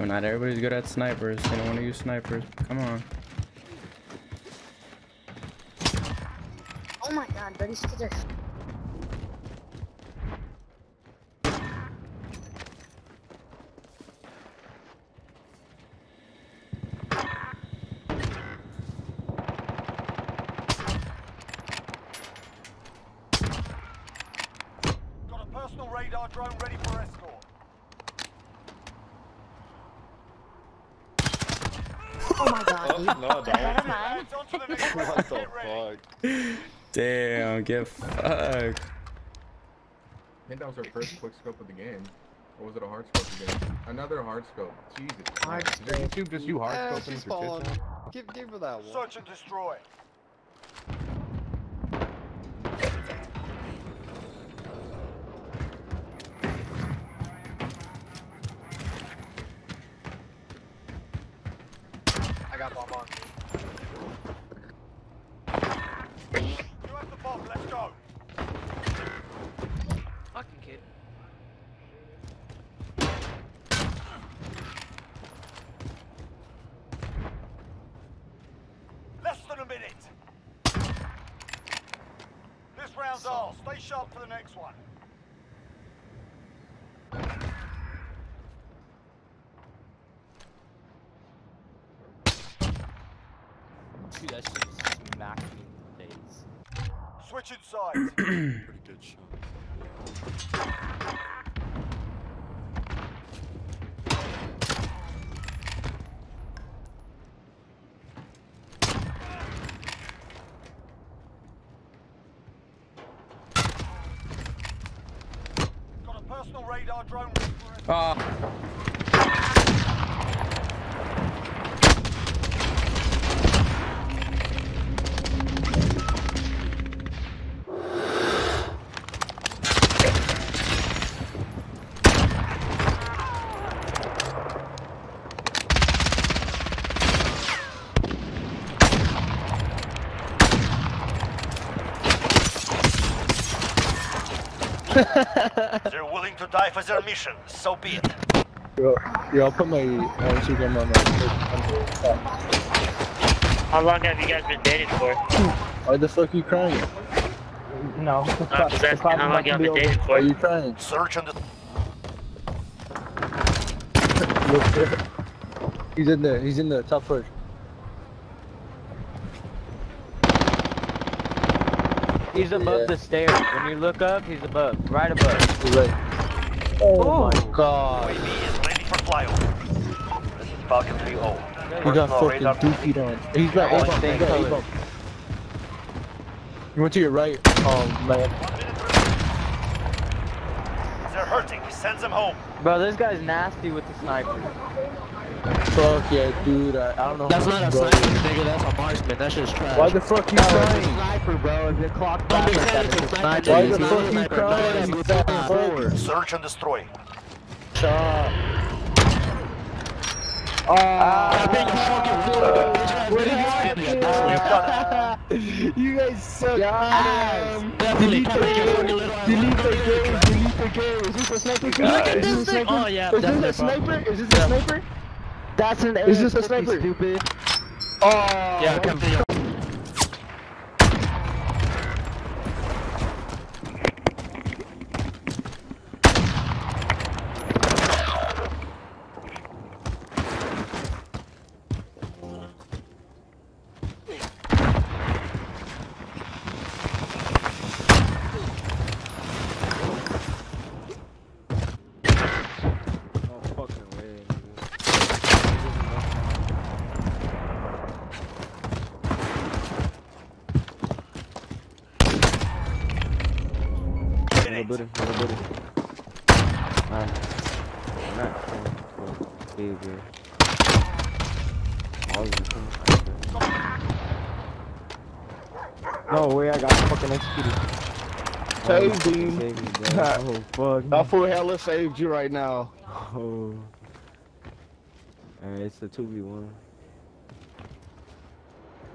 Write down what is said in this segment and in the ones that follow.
Yo, not everybody's good at snipers. They don't want to use snipers. Come on. Oh my god, Dirty Skitter. Got a personal radar drone ready for escort. Oh my god, dude. No, don't. Never mind. Lads, on to the next What round. the fuck? Damn, get fucked. I think that was our first quick scope of the game. Or was it a hard scope again? Another hard scope. Jesus. Hard Christ. Is your scope. YouTube just you hard Yeah, scoping she with your spawned. shit Give, give her that one. Search and destroy. Bomb on. You have the bomb. Let's go. Fucking kid. Less than a minute. This round's ours. Stay sharp for the next one. Dude, that shit just smacked me in the face. Switching sides. Pretty good shot. Got a personal radar drone right for a They're willing to die for their mission. So be it. Yeah, yo, I'll put my uh, Instagram on my. How long have you guys been dating for? Why the fuck are you crying? No. I'm just how long have y'all been dating Why for. you crying? Search and destroy. Look, he's in there. He's in the top floor. He's above Yeah. the stairs. When you look up, he's above. Right above. He's right. Oh my god. UAV is ready for flyover. This is Falcon 3-0. He got Personal radar fucking dookied on. He's got A bomb. He's got A-bomb. He went to your right, Oh, man. They're hurting. Send them home. Bro, this guy's nasty with the sniper. Fuck yeah, dude. I, I don't know. That's how not a sniper, nigga. That's a marksman. That shit's trash. Why the fuck you No, it's a crying? sniper, bro. If it clocked back be like that, saying it's a sniper. sniper. Why the fuck you crying? You it's fat not. Search and destroy. Chop. I think you fucking rude. What did Bitch, you ass do? You guys suck ass. Um, Definitely Delete the come and get game. fucking little ass Delete the game. Delete the. Is this a sniper? kill? Look at Is this this a thing. Oh, yeah, Is this a definitely, sniper? Is this a sniper? That's an Is this a sniper? stupid. Oh. Yeah, come to your No fucking way, Minute. Little bit, little bit. Alright. Not big, All of them. No way, I got fucking executed. Saved Oh, saved me. Oh, fuck. That fool hella saved you right now. Oh. Alright, it's a 2v1.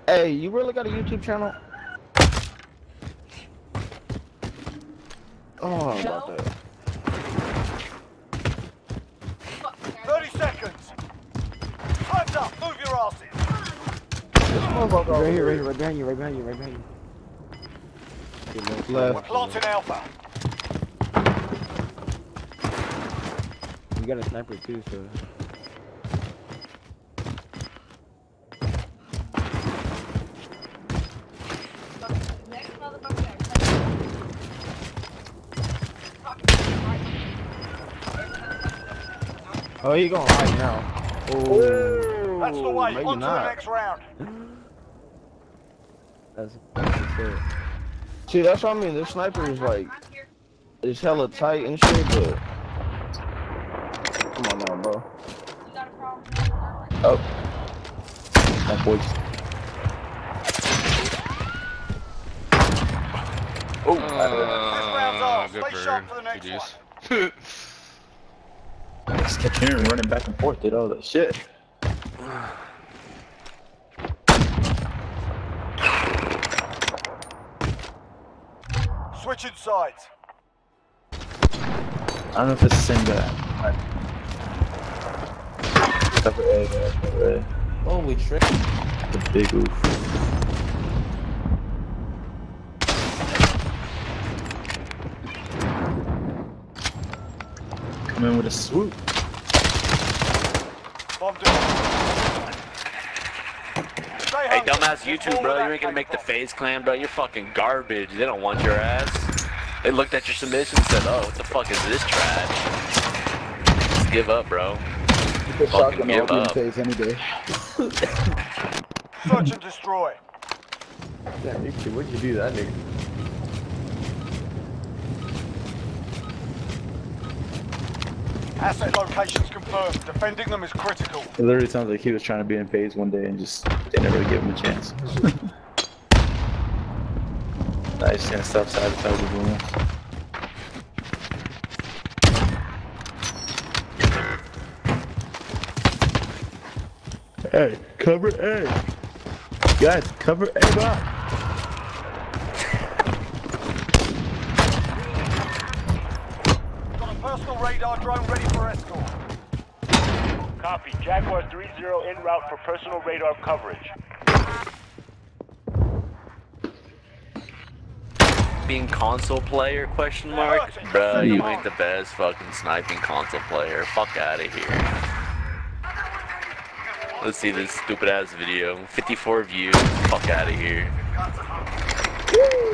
Hey, you really got a YouTube channel? Oh, I love it. 30 seconds. Time's up. Move your asses. Go, go. Right here, right here, right behind you, right behind you, right behind you. Left. left. We're planting Alpha. You got a sniper too, so. Oh, he gonna right now. Oh, That's the way. maybe On to the next round. That's that's it. See, that's what I mean. This sniper is like, it's hella tight and shit, but. Come on now, bro. Oh. That boy. Oh, This round's ours. Stay sharp for the next one. Just kept hearing running back and forth, did all that shit. Switching sides. I don't know if it's the same guy. Cover A, guys, cover A. Holy shit. The big oof. Come in with a swoop. Bomb down. Stay Hey, hungry. dumbass YouTube, bro. You ain't gonna make the takeoff. FaZe Clan, bro. You're fucking garbage. They don't want your ass. They looked at your submission and said, oh, what the fuck is this trash? Just give up, bro. Fucking give up. any day. Search and destroy. Yeah, Nixie, what'd you do that nigga? Asset locations confirmed. Defending them is critical. It literally sounds like he was trying to be in FaZe one day and just they never give him a chance. nice, gonna stop sabotaging him. Hey, cover A. Guys, cover A box. Got a personal radar drone ready for escort. Copy. Jaguar 3-0 en route for personal radar coverage. Being console player, question mark? Bro, you ain't the best fucking sniping console player. Fuck out of here. Let's see this stupid ass video. 54 views. Fuck out of here.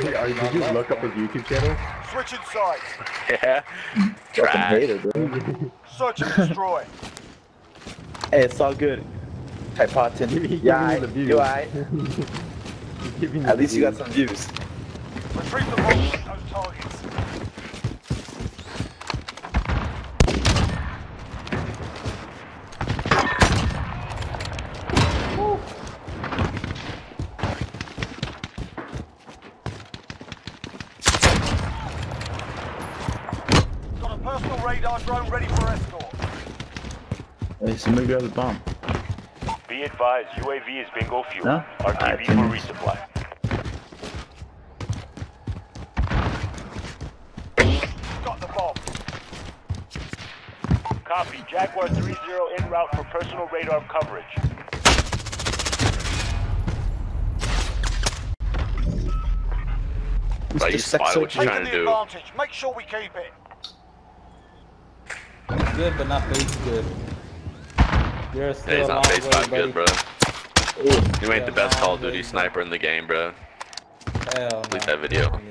Hey, are you, did you look up his YouTube channel? Switching sides. Yeah. Trash. bro. Search and destroy. Hey, it's all good. Kypauten. Yeah, the views. you alright? Giving At least you got some views. Retrieve the bombs targets. Radar drone ready for escort. Hey, somebody grab the bomb. Be advised, UAV is bingo fuel. No? RTB Alright, for resupply. Got the bomb. Copy. Jaguar 3-0 en route for personal radar coverage. Bro, you spy what you're trying Taking to the do. advantage. Make sure we keep it. Good, but not FaZe good. You're still Hey, it's not face five buddy. good, bro. You ain't the best Call of Duty sniper in the game, bro. Hell Delete no. that video.